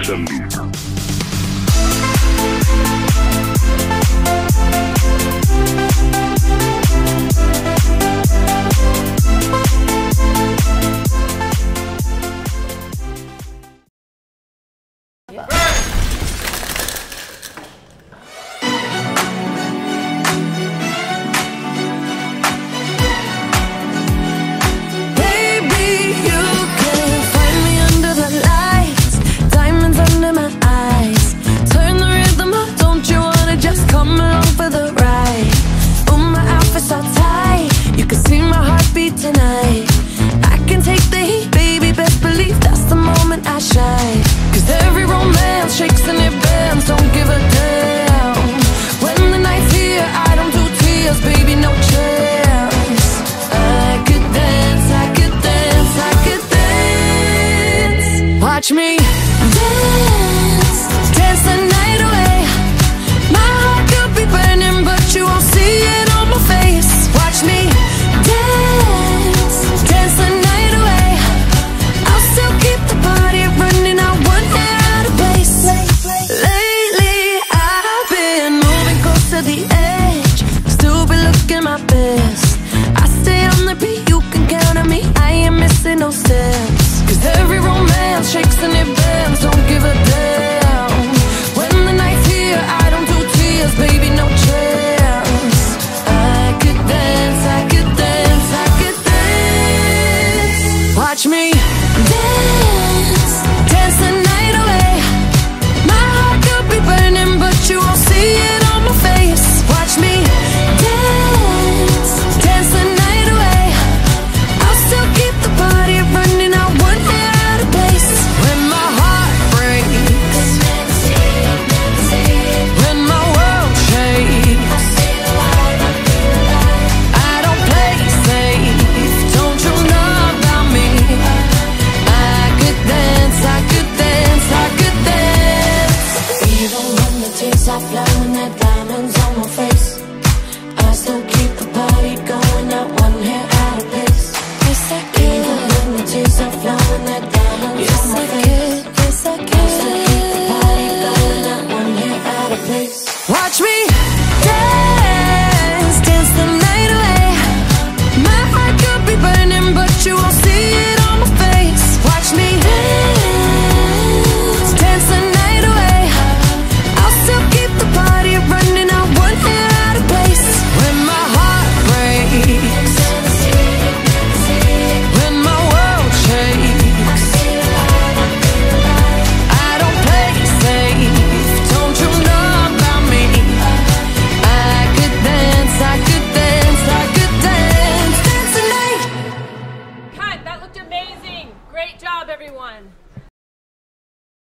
Absolute. Shine. footsteps Cause every romance shakes and it bends. Don't give a damn Watch me. Great job, everyone.